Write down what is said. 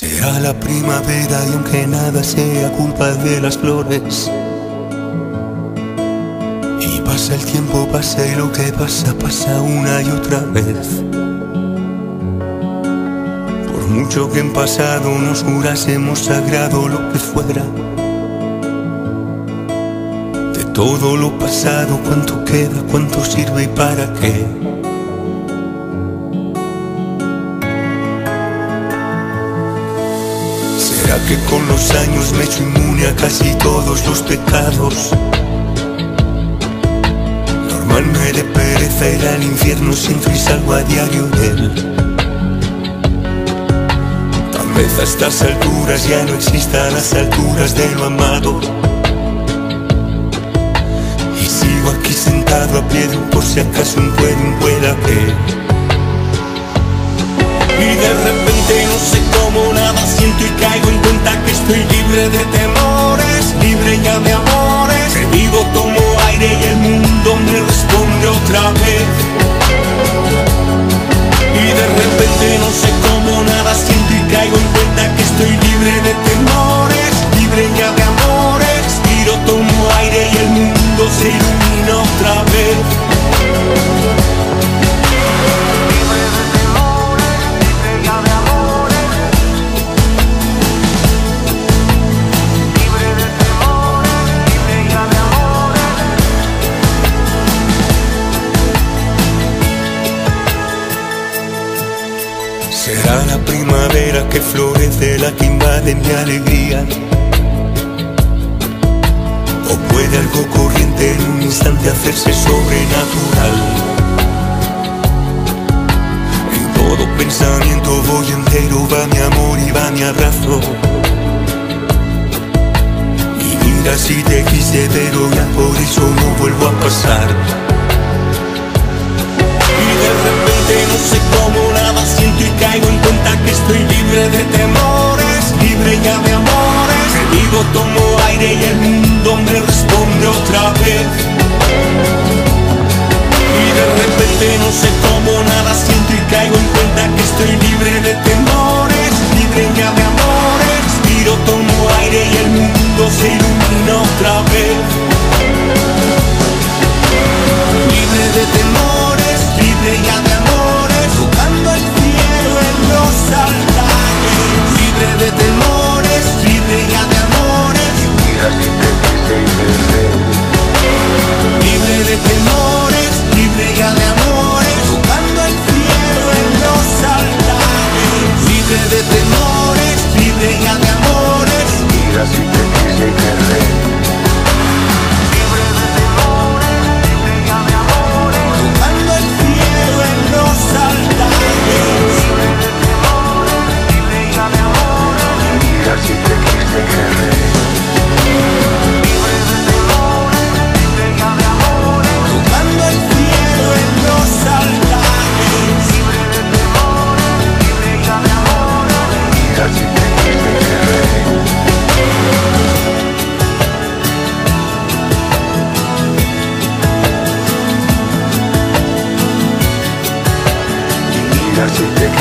Será la primavera y aunque nada sea culpa de las flores. Y pasa el tiempo, pasa y lo que pasa, pasa una y otra vez. Por mucho que en pasado nos jurásemos sagrado lo que fuera. De todo lo pasado, cuánto queda, cuánto sirve y para qué. Que con los años me he inmune a casi todos los pecados? Normal de pereza ir al infierno siempre y salgo a diario de él. Tal vez a estas alturas ya no exista las alturas de lo amado. Y sigo aquí sentado a pie de un por si acaso un puede, un pueda y el mundo se ilumina otra vez. Será la primavera que florece la que invade mi alegría. Algo corriente en un instante hacerse sobrenatural. En todo pensamiento voy entero, va mi amor y va mi abrazo. Y mira si te quise, pero ya por eso no vuelvo a pasar. Aire y el mundo me responde otra vez. Y de repente no sé cómo nada siento y caigo en Mira si te